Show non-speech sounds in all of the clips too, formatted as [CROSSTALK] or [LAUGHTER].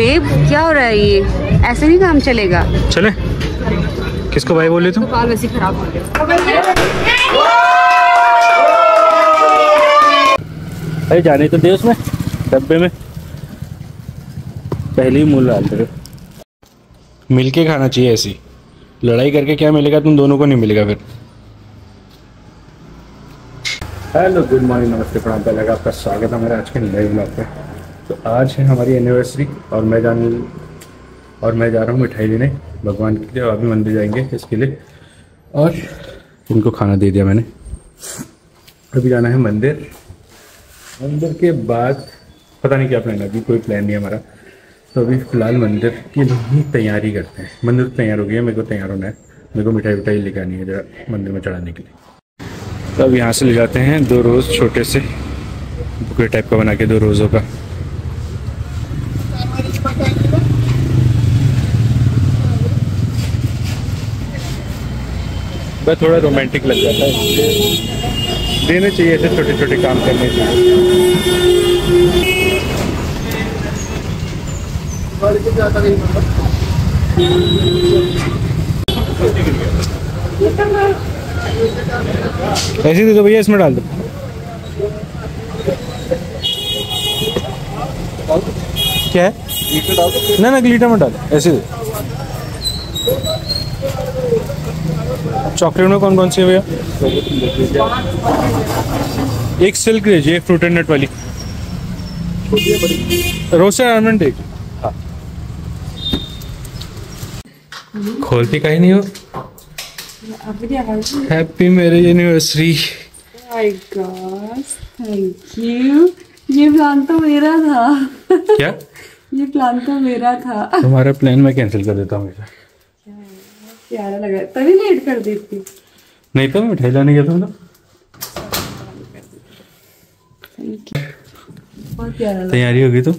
Babe क्या हो रहा है ये? ऐसे नहीं काम चलेगा? चले। किसको भाई बोले तुम? बाल वैसे खराब हो गए अरे जाने तो दे उसमें डब्बे में। पहले मूल डाल दे मिल के खाना चाहिए ऐसी लड़ाई करके क्या मिलेगा? तुम दोनों को नहीं मिलेगा फिर। हेलो गुड मॉर्निंग नमस्ते प्रणाम। पहले आपका स्वागत है हमारे आज के नए ब्लॉग पे। तो आज है हमारी एनिवर्सरी और मैं जान और मैं जा रहा हूँ मिठाई लेने। भगवान के लिए और अभी मंदिर जाएँगे इसके लिए। और इनको खाना दे दिया मैंने। अभी जाना है मंदिर। मंदिर के बाद पता नहीं क्या प्लान है, अभी कोई प्लान नहीं है हमारा। तो अभी फ़िलहाल मंदिर की ही तैयारी करते हैं। मंदिर तो तैयार हो गया मेरे को तैयार होना है। मेरे को मिठाई विठाई लेकर आनी है जरा मंदिर में चढ़ाने के लिए। तो अब यहाँ से ले जाते हैं दो रोज़ छोटे से। बुके टाइप का बना के दो रोज़ों का। बस थोड़ा रोमांटिक लग जाता है। इसलिए देने चाहिए ऐसे छोटे छोटे काम करने चाहिए ऐसे दे दो भैया इसमें डाल दो। क्या है? ना ना ग्लीटर में डाल। ऐसे दे। चॉकलेट में कौन कौन सी है भैया? एक सिल्क दीजिए एक फ्रूट एंड नट वाली। रोस्टेड आलमंड एक हाँ। खोलती कहीं नहीं हो? Happy marriage anniversary thank you ये प्लान तो मेरा था। क्या? ये प्लान तो मेरा था। तुम्हारा प्लान मैं कैंसिल कर देता हूँ प्यारा लगा तभी लेट कर देती नहीं तो मैं मिठाई लाने गया था ना बहुत तैयारी होगी तो?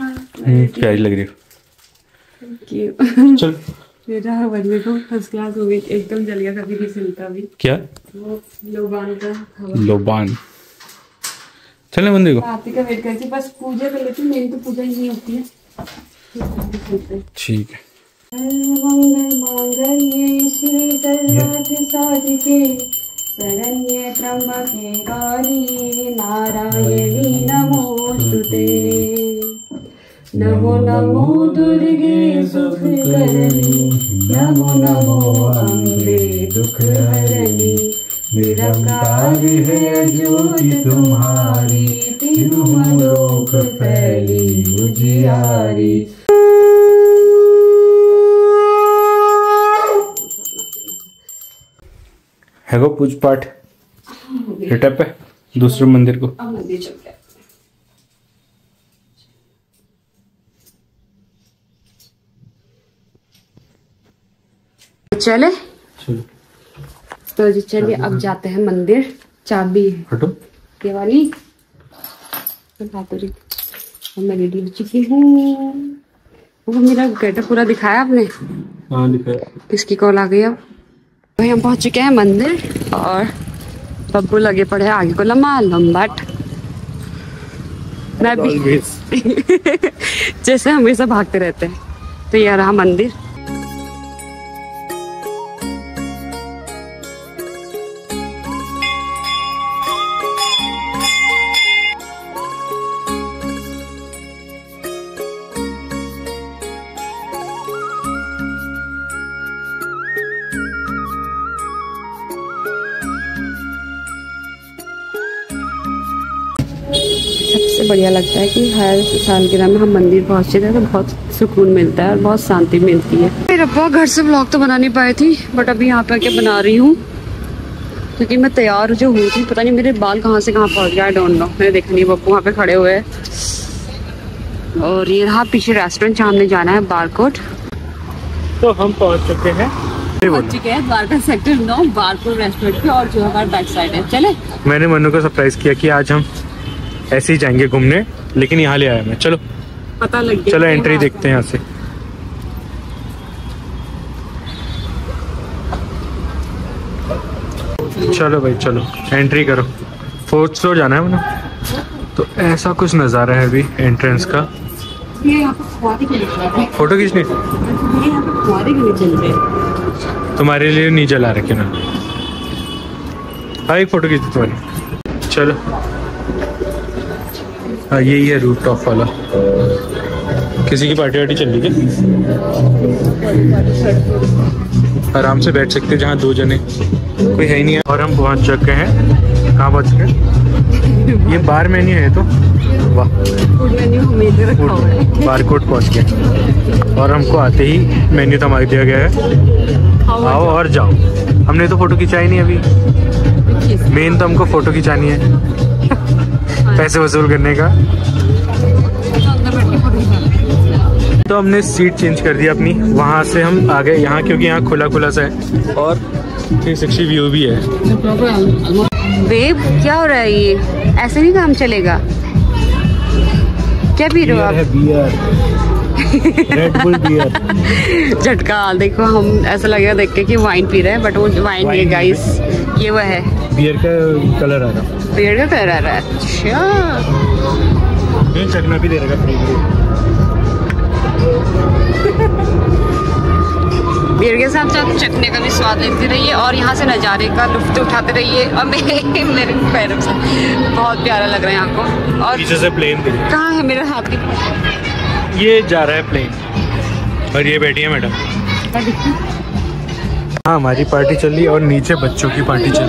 हम्म, प्यारी लग रही हो। चल। मेरा बंदे को फ़र्स्ट क्लास हो गई एकदम जल गया कभी नहीं सिलता भी। क्या? वो लोबान का लोबान। चलने मंदिर को। आरती का वेट करती बस पूजा कर लेती मेरी तो पूजा ही नहीं होती है। ठीक है। मंगल मांगल्ये श्री सर्वार्थ साधिके शरण्ये त्र्यंबके गौरी नारायणी नमोस्तुते नमो नमो दुर्गे सुख करणी नमो नमो अम्बे दुख हरणी निरंकार है ज्योति तुम्हारी तीनों लोक फैली उजियारी है गो पूज पाठ? रिटअप है? दूसरे मंदिर को। अब मंदिर चल तो जी चलिए अब जाते हैं मंदिर। चाबी है। हटो। ये वाली। मैं रेडी हो चुकी हूँ। वो मेरा गेटअप पूरा दिखाया आपने? हाँ दिखा किसकी कॉल आ गई अब? भाई हम पहुँच चुके हैं मंदिर और बब्बू लगे पड़े हैं आगे को। लंबा लम्बाट मैं भी [LAUGHS] जैसे हमेशा भागते रहते हैं। तो ये रहा मंदिर। सबसे बढ़िया लगता है कि हर साल के में हम मंदिर पहुँचते थे तो बहुत सुकून मिलता है और बहुत शांति मिलती है। मेरे अब्बा घर से ब्लॉग तो बना नहीं पाए थी बट अभी यहाँ पे आके बना रही हूँ। क्योंकि मैं तैयार जो हुई थी पता नहीं मेरे बाल कहाँ से कहाँ पहुँच गया डोंट नो मैंने देखा नहीं बप्पू वहाँ पे खड़े हुए हैं। और ये रहा पीछे रेस्टोरेंट जहाँ हमने जाना है बारकोट तो हम पहुँच चुके हैं। पहुँच चुके हैं द्वारका सेक्टर नौ बारकोट रेस्टोरेंट पे और जो हमारा बैक साइड है। चले। मैंने मनु को सरप्राइज़ किया कि आज हम ऐसे ही जाएँगे घूमने लेकिन यहाँ ले आया मैं। चलो। पता लग गया चलो एंट्री देखते हैं यहाँ से। चलो भाई चलो। एंट्री करो। फोर्थ फ्लोर जाना है मैंने तो ऐसा कुछ नज़ारा है अभी एंट्रेंस का। फ़ोटो खींचनी? तुम्हारे लिए नहीं जला रखे ना। हाँ एक फ़ोटो खींचती तुम्हारी। चलो। हाँ यही है रूट टॉप वाला। किसी की पार्टी वार्टी चल रही है आराम से बैठ सकते हैं जहाँ दो जने। कोई है ही नहीं। है और हम पहुँच चुके हैं। कहाँ पहुँच गए ये बार मेन्यू है तो। वाह। फ़ूड मेन्यू हमें रखा हुआ बार कोड पहुँच गए और हमको आते ही मेन्यू तो हमारे दिया गया है। आओ और जाओ। हमने तो फ़ोटो खिंचाई नहीं अभी। मेन तो हमको फ़ोटो खिंचानी है। पैसे वसूल करने का। तो हमने सीट चेंज कर दी अपनी। वहाँ से हम आ गए यहाँ क्योंकि यहाँ खुला खुला सा है और थ्री सिक्सटी व्यू भी है। बेब क्या हो रहा है ये? ऐसे नहीं काम चलेगा? क्या पी रहे हो आप? बियर रेड बुल बियर झटका देखो हम ऐसा लगेगा देख के कि वाइन पी रहे हैं बट वो वाइन नहीं है गाइस ये वो है। बियर का कलर आ रहा। पेड़ का कलर आ रहा है। अच्छा। चखना भी दे फ्री बियर के साथ साथ चटनी का भी स्वाद लेते रहिए और यहाँ से नज़ारे का लुफ्त उठाते रहिए। और मेरे मेरे पैरों से बहुत प्यारा लग रहा है यहाँ को। और पीछे से प्लेन कहाँ है मेरा हाथ ये जा रहा है प्लेन और ये बैठी है मैडम। हाँ हमारी पार्टी चल रही और नीचे बच्चों की पार्टी चल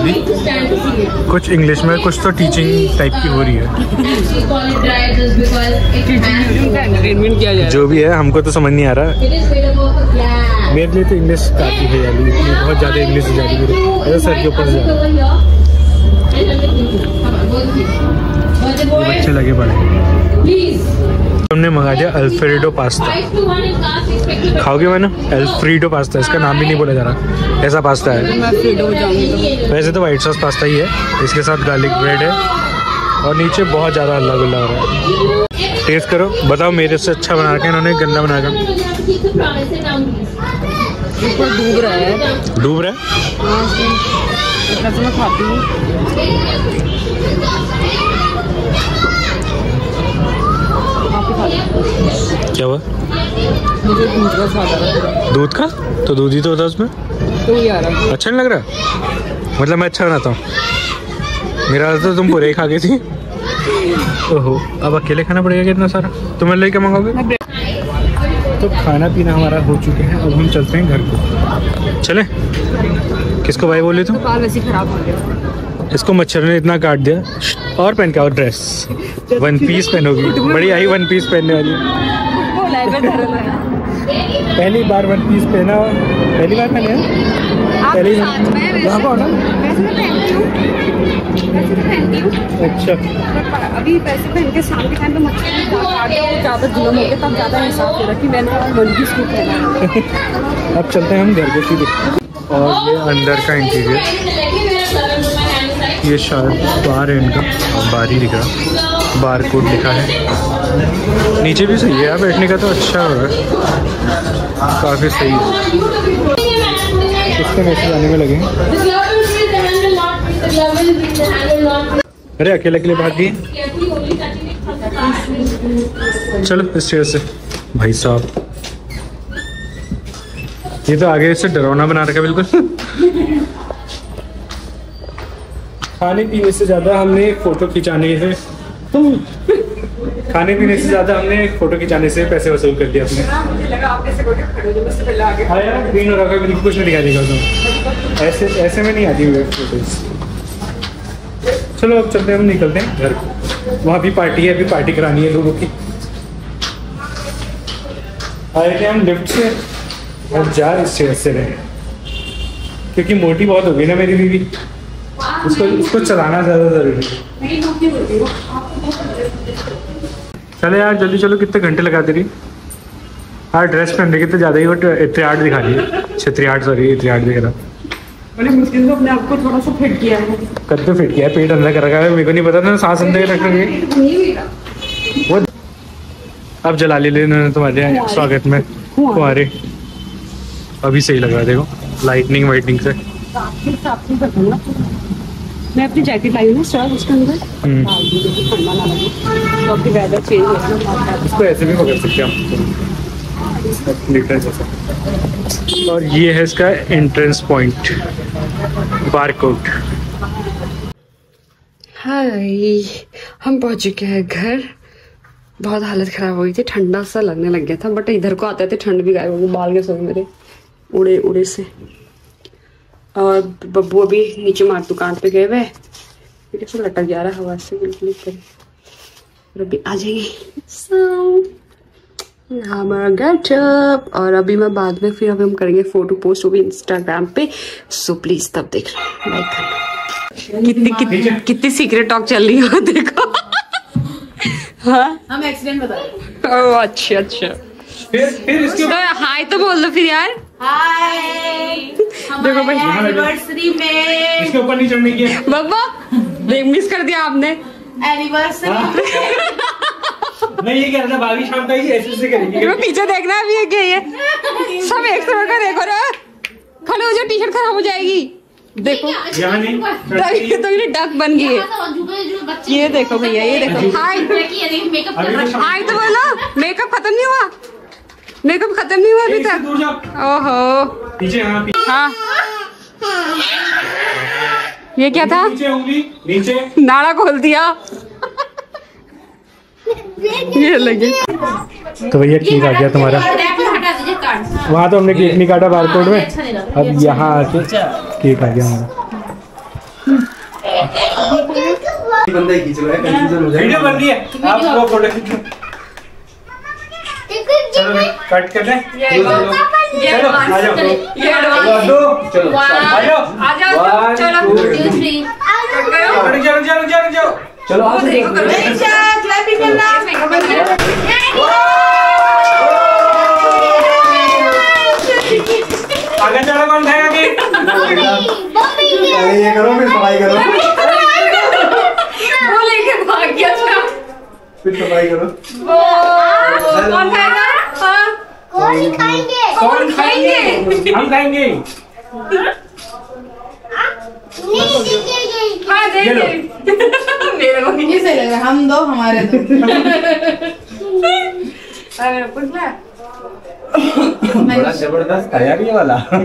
कुछ इंग्लिश में कुछ तो टीचिंग टाइप की हो रही है। जो भी है हमको तो समझ नहीं आ रहा। मेरे लिए तो इंग्लिश काफ़ी है इतनी बहुत ज़्यादा इंग्लिश जा रही है सर के ऊपर जा बच्चे लगे पड़े हमने मंगा दिया अल्फ्रेडो पास्ता खाओगे मैंने? अल्फ्रीडो पास्ता इसका नाम भी नहीं बोला जा रहा। ऐसा पास्ता है। वैसे तो वाइट सॉस पास्ता ही है। इसके साथ गार्लिक ब्रेड है। और नीचे बहुत ज़्यादा अल्लाह गुल्ला हो रहा है। टेस्ट करो। बताओ मेरे से अच्छा बना के इन्होंने गंदा बना कर डूब रहा है। डूब रहा है? हाँ तो ही। क्या हुआ? दूध का स्वाद आ रहा है दूध का? तो दूध ही तो होता है उसमें? तो ये आ रहा अच्छा नहीं लग रहा? मतलब मैं अच्छा बनाता हूँ। मेरा तो तुम पूरे ही खा गई थी। ओहो अब अकेले खाना पड़ेगा कितना सारा? तुम ले क्या मंगाओगे? तो खाना पीना हमारा हो चुके हैं अब हम चलते हैं घर को चले। किसको भाई बोले तुम बाल वैसे खराब हो गया। इसको मच्छर ने इतना काट दिया। और पहन के और ड्रेस। [LAUGHS] One piece पहनोगी। बड़ी आई वन पीस पहनने वाली। पहली बार वन पीस पहना पहली बार? आप पहले हो? ना? हूँ। पहनती हूँ। अच्छा। अभी वैसे पहन के शाम के टाइम पे मच्छर ज़्यादा जुलम हो गया तब ज़्यादा एहसास हो रहा कि मैंने वन पीस क्यों पहना [LAUGHS] अब चलते हैं हम घर के सीधे। और ये अंदर का इंटीरियर ये शायद बाहर है इनका। बार ही दिख रहा। बार कोड लिखा है। नीचे भी सही है बैठने का तो अच्छा हो रहा है काफ़ी सही। है किसके मैसेज आने में लगे? अरे, अकेले अकेले भाग गई चलो, इस चेयर से। भाई साहब। ये तो आगे से डरौना बना रखा बिल्कुल। खाने पीने से ज़्यादा हमने फ़ोटो खिंचाने से खाने पीने से ज़्यादा हमने फ़ोटो खिंचाने से पैसे वसूल कर दिए अपने। हो आगे। हाँ यार ग्रीन हो रखा बिल्कुल कुछ नहीं दिखाई देगा उसमें। ऐसे ऐसे में नहीं आती मेरी फ़ोटोज़ चलो अब चलते हैं हम निकलते हैं घर को। वहाँ भी पार्टी है अभी पार्टी करानी है लोगों की। आए थे हम लिफ्ट से और जा से रहे। क्योंकि मोटी बहुत हो गई ना मेरी बीवी। उसको उसको चलाना ज़्यादा ज़रूरी है। चले यार जल्दी चलो कितने घंटे लगा दे रही हाँ ड्रेस पहन रही कितने ज़्यादा ही वो त्रियाट दिखा रही है। त्रियाट सॉरी त्रियाट दिख रहा। मुश्किल से अपने आप को थोड़ा सा फिट किया है। फिट किया है पेट अंदर कर रखा है मेरे को नहीं पता था सांस अंदर रख है। वो अब जला ले लेना तुम्हारे स्वागत में। तुम्हारे अभी सही लग रहा है देखो लाइटनिंग वाइटनिंग से मैं अपनी जैकेट लाई हूँ ना सर उसके अंदर। हम्म। दूँगी, ठंडा ना लगे। तो वेदर चेंज इसको ऐसे भी पकड़ सकते हैं हम और ये है इसका entrance point Barcode hi हम पहुँच चुके हैं घर। बहुत हालत खराब हो गई थी ठंडा सा लगने लग गया था बट इधर को आते थे ठंड भी गायब हो गई बाल के सोए मेरे उड़े उड़े से। और बब्बू अभी नीचे मार दुकान पे गए हुए ये देखो लटक जा रहा है हवा से बिल्कुल और अभी आ जाएँगे। हमारा गेटअप और अभी मैं बाद में फिर अभी हम करेंगे फ़ोटो पोस्ट वो भी इंस्टाग्राम पे। सो प्लीज़ तब देख लाइक करना कितनी कितनी कितनी सीक्रेट टॉक चल रही है देखो। हाँ? हम एक्सीडेंट बता रहे अच्छा अच्छा। फिर फिर इसके तो हाय तो बोल दो फिर यार। हाय देखो भाई। हमारे एनिवर्सरी में इसके ऊपर नहीं चढ़ने की बब्बा देख मिस कर दिया आपने। एनिवर्सरी मैं ये कह रहा था भाभी शाम का ही ऐसे ऐसे करेंगे। पीछे देखना अभी है क्या ये सब एक समय का देखो ना। खड़े हो जाओ टी शर्ट खराब हो जाएगी। देखो। यहाँ नहीं तो तो ये डक बन गई है। ये देखो भैया ये देखो। हाय तो हाय तो बोलो। मेकअप खत्म नहीं हुआ? मेकअप खत्म नहीं हुआ अभी तक? ओहो। पीछे हाँ पीछे हाँ। ये क्या था? नीचे नीचे। नाड़ा खोल दिया। ये लगे। तो भैया केक आ गया तुम्हारा। हटा दीजिए कार्ड वहाँ तो हमने केक नहीं काटा बार कोड में। अच्छा नहीं लग। रहा अब यहाँ आके केक आ गया हमारा। बंदा ही खींच रहा है कंफ्यूजन हो वीडियो बन रही है। आप वो फ़ोटो खींचो। चलो। कट कर लें चलो आ जाओ। दो चलो आ जाओ। आ जाओ चलो रुक जाओ रुक जाओ चलो आओ देखो क्लैपिंग करना आगे चलो कौन खाएगा केक पहले ये करो फिर सफ़ाई करो। वो लेके भाग गया फिर सफ़ाई करो। कौन खाएगा? कौन खाएँगे? कौन खाएँगे? हम खाएँगे। हाँ दे ये लो। दे मेरे को नहीं सही लग। रहा हम दो हमारे दो। मेरा बड़ा ज़बरदस्त था। यार ये वाला हाँ।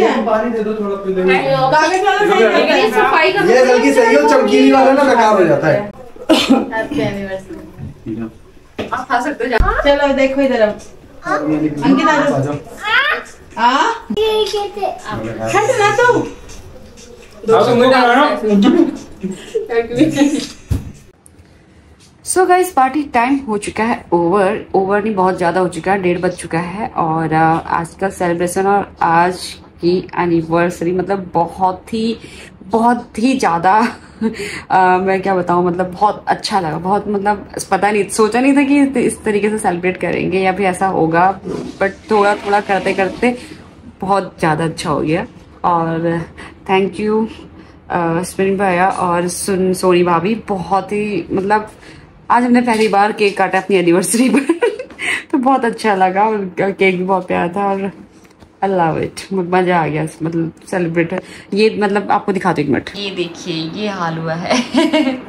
है पानी दे दो थोड़ा पी लेंगे कागज़ वाला सही है। सफ़ाई का ये हल्की सही हो चमकीली वाला ना बेकार हो जाता है। आप खा चलो, देखो इधर सो गाइस पार्टी टाइम हो चुका है ओवर ओवर नहीं, बहुत ज़्यादा हो चुका है, डेढ़ बज चुका है, और आज का सेलिब्रेशन और आज की एनिवर्सरी मतलब बहुत ही बहुत ही ज़्यादा [LAUGHS] मैं क्या बताऊँ मतलब बहुत अच्छा लगा, बहुत मतलब पता नहीं, सोचा नहीं था कि इस तरीके से सेलिब्रेट करेंगे या फिर ऐसा होगा बट थोड़ा थोड़ा करते करते बहुत ज़्यादा अच्छा हो गया। और थैंक यू स्पिन भैया और सुन, सोनी भाभी, बहुत ही मतलब आज हमने पहली बार केक काटा अपनी एनिवर्सरी पर। [LAUGHS] तो बहुत अच्छा लगा और केक भी बहुत प्यारा था और आई लव इट मज़ा आ गया मतलब सेलिब्रेट ये मतलब आपको दिखाती हूँ एक मिनट। ये देखिए ये हाल हुआ है। [LAUGHS]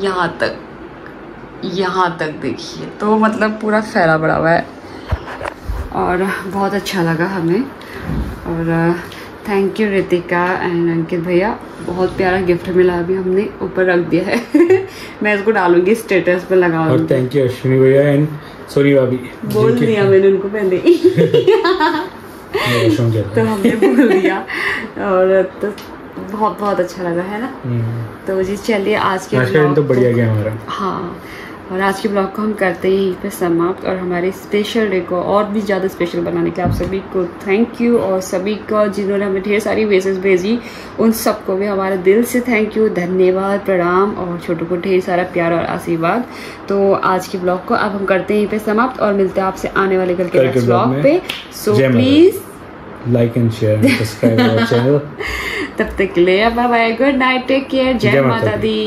यहाँ तक यहाँ तक देखिए तो मतलब पूरा फैला पड़ा हुआ है। और बहुत अच्छा लगा हमें। और thank you Ritika and Ankit भैया बहुत प्यारा गिफ्ट मिला अभी हमने ऊपर रख दिया है। [LAUGHS] मैं इसको डालूँगी स्टेटस पे और लगाऊँगी थैंक यू अश्विनी भैया एंड सोनी भाभी। बोल दिया मैंने उनको पहले ही। तो हमने बोल दिया। और तो बहुत बहुत अच्छा लगा है ना? हम्म। तो जी चलिए आज के आज का दिन तो बढ़िया गया हमारा। हाँ। और आज के ब्लॉग को हम करते ही यहीं पे समाप्त और हमारे स्पेशल डे को और भी ज़्यादा स्पेशल बनाने के लिए आप सभी को थैंक यू और सभी को जिन्होंने हमें ढेर सारी वेसेस भेजी उन सबको भी हमारे दिल से थैंक यू धन्यवाद प्रणाम और छोटों को ढेर सारा प्यार और आशीर्वाद। तो आज के ब्लॉग को अब हम करते हैं यहीं पे समाप्त और मिलते हैं आपसे आने वाले कल के नेक्स्ट ब्लॉग पे। So. Please like and share subscribe our channel तब तक के लिए bye bye good night take care जय माता दी।